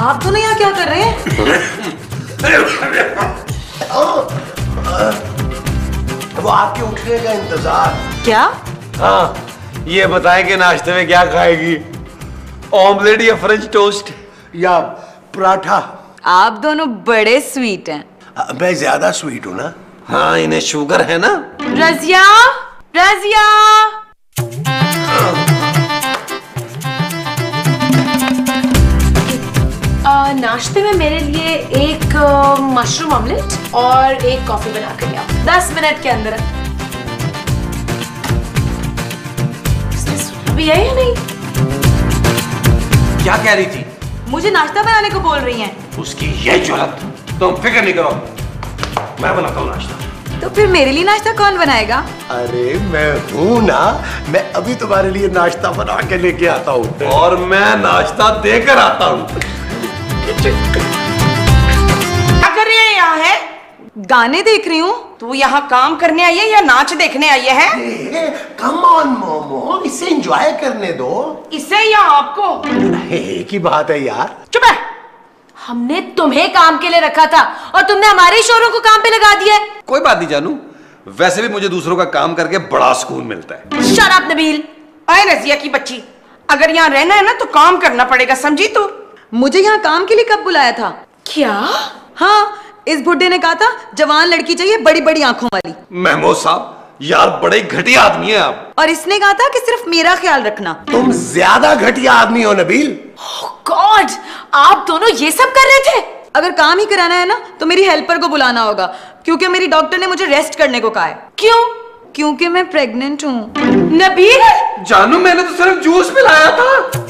आप दोनों यहाँ क्या कर रहे हैं? वो आपके उठने का इंतज़ार। क्या? हाँ ये बताएँ कि नाश्ते में क्या खाएगी? ऑमलेट या फ्रेंच टोस्ट या पराठा? आप दोनों बड़े स्वीट हैं। मैं ज़्यादा स्वीट हूँ ना। हाँ इन्हें शुगर है ना? रजिया? रजिया? नाश्ते में मेरे लिए एक मशरूम ऑमलेट और एक कॉफ़ी बना कर लिया। दस मिनट के अंदर। भी है या नहीं? क्या कह रही थी? मुझे नाश्ता बनाने को बोल रही हैं। उसकी ये ज़रूरत तुम फ़िक्र नहीं करो। मैं बनाता हूँ नाश्ता। तो फिर मेरे लिए नाश्ता कौन बनाएगा? अरे मैं हूँ ना। मैं अभी तुम्हारे लिए नाश्ता बना के लेके आता हूँ। और मैं नाश्ता देकर आता हूँ। क्या कर रही है यहाँ है गाने देख रही हूँ तू यहाँ काम करने आई है या नाच देखने आई है? कम ऑन मोमो इसे एंजॉय करने दो। इसे या आपको? एक ही बात है यार। चुप है। हमने तुम्हें काम के लिए रखा था और तुमने हमारे शोरों को काम पे लगा दिया कोई बात नहीं जानू। वैसे भी मुझे दूसरों का काम करके बड़ा सुकून मिलता है। शराब नबील अरे रजिया की बच्ची अगर यहाँ रहना है ना तो काम करना पड़ेगा समझी तू? मुझे यहाँ काम के लिए कब बुलाया था? क्या? हाँ इस बुड्ढे ने कहा था जवान लड़की चाहिए बड़ी बड़ी आँखों वाली। महमूद साहब यार बड़े घटिया आदमी है आप। और इसने कहा था कि सिर्फ़ मेरा ख्याल रखना। तुम ज़्यादा घटिया आदमी हो नबील। गॉड oh आप दोनों ये सब कर रहे थे? अगर काम ही कराना है ना तो मेरी हेल्पर को बुलाना होगा क्योंकि मेरी डॉक्टर ने मुझे रेस्ट करने को कहा है। क्यों? क्योंकि मैं प्रेग्नेंट हूँ। नबील! जानू मैंने तो सिर्फ़ जूस पिलाया था।